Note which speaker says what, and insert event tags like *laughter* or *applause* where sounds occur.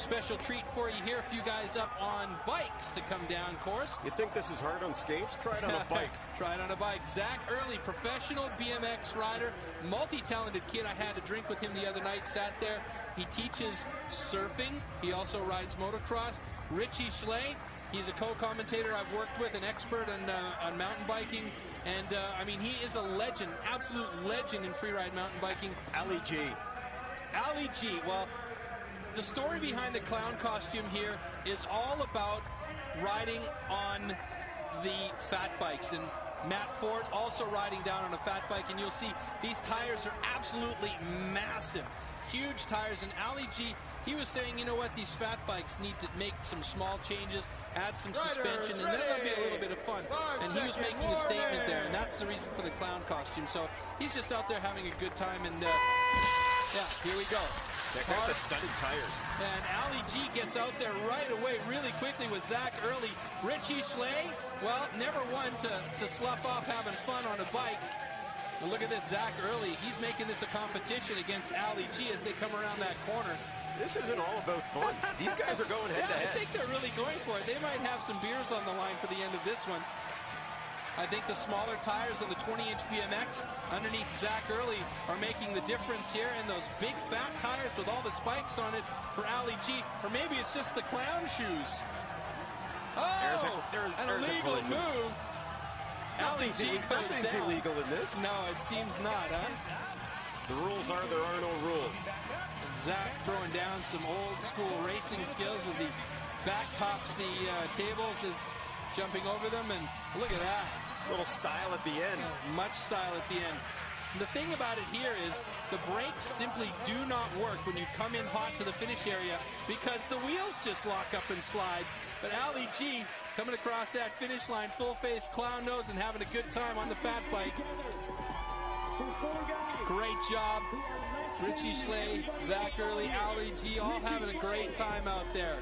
Speaker 1: special treat for you here. A few guys up on bikes to come down course.
Speaker 2: You think this is hard on skates? Try it on a *laughs* bike.
Speaker 1: Try it on a bike. Zach Early, professional BMX rider, multi-talented kid. I had a drink with him the other night, sat there. He teaches surfing. He also rides motocross. Richie Schley, he's a co-commentator I've worked with, an expert on, uh, on mountain biking. And, uh, I mean, he is a legend, absolute legend in freeride mountain biking.
Speaker 2: Ali G.
Speaker 1: Ali G. Well, the story behind the clown costume here is all about riding on the fat bikes. And Matt Ford also riding down on a fat bike. And you'll see these tires are absolutely massive. Huge tires. And Ali G, he was saying, you know what, these fat bikes need to make some small changes, add some
Speaker 3: Riders,
Speaker 1: suspension, and then it'll be a little bit of fun.
Speaker 3: Five
Speaker 1: and he was making a statement there, and that's the reason for the clown costume. So he's just out there having a good time. And uh, here we go.
Speaker 2: There goes the studded tires.
Speaker 1: And Ali G gets out there right away really quickly with Zach Early. Richie Schley, well, never one to, to slough off having fun on a bike. And look at this, Zach Early. He's making this a competition against Ali G as they come around that corner.
Speaker 2: This isn't all about fun. These guys are going *laughs* head
Speaker 1: Yeah,
Speaker 2: to
Speaker 1: I think they're really going for it. They might have some beers on the line for the end of this one. I think the smaller tires on the 20-inch BMX underneath Zach Early are making the difference here, and those big fat tires with all the spikes on it for Ali G, or maybe it's just the clown shoes. Oh,
Speaker 2: There's a- there-
Speaker 1: an illegal move. Ali G goes
Speaker 2: nothing's
Speaker 1: down.
Speaker 2: illegal in this.
Speaker 1: No, it seems not, huh?
Speaker 2: The rules are there are no rules.
Speaker 1: Zach throwing down some old school racing skills as he back tops the uh, tables, is jumping over them, and look at that.
Speaker 2: Little style at the end.
Speaker 1: Much style at the end. The thing about it here is the brakes simply do not work when you come in hot to the finish area because the wheels just lock up and slide. But Ali G coming across that finish line, full face clown nose, and having a good time on the fat bike. Great job. Richie Schley, Zach Early, Ali G, all having a great time out there.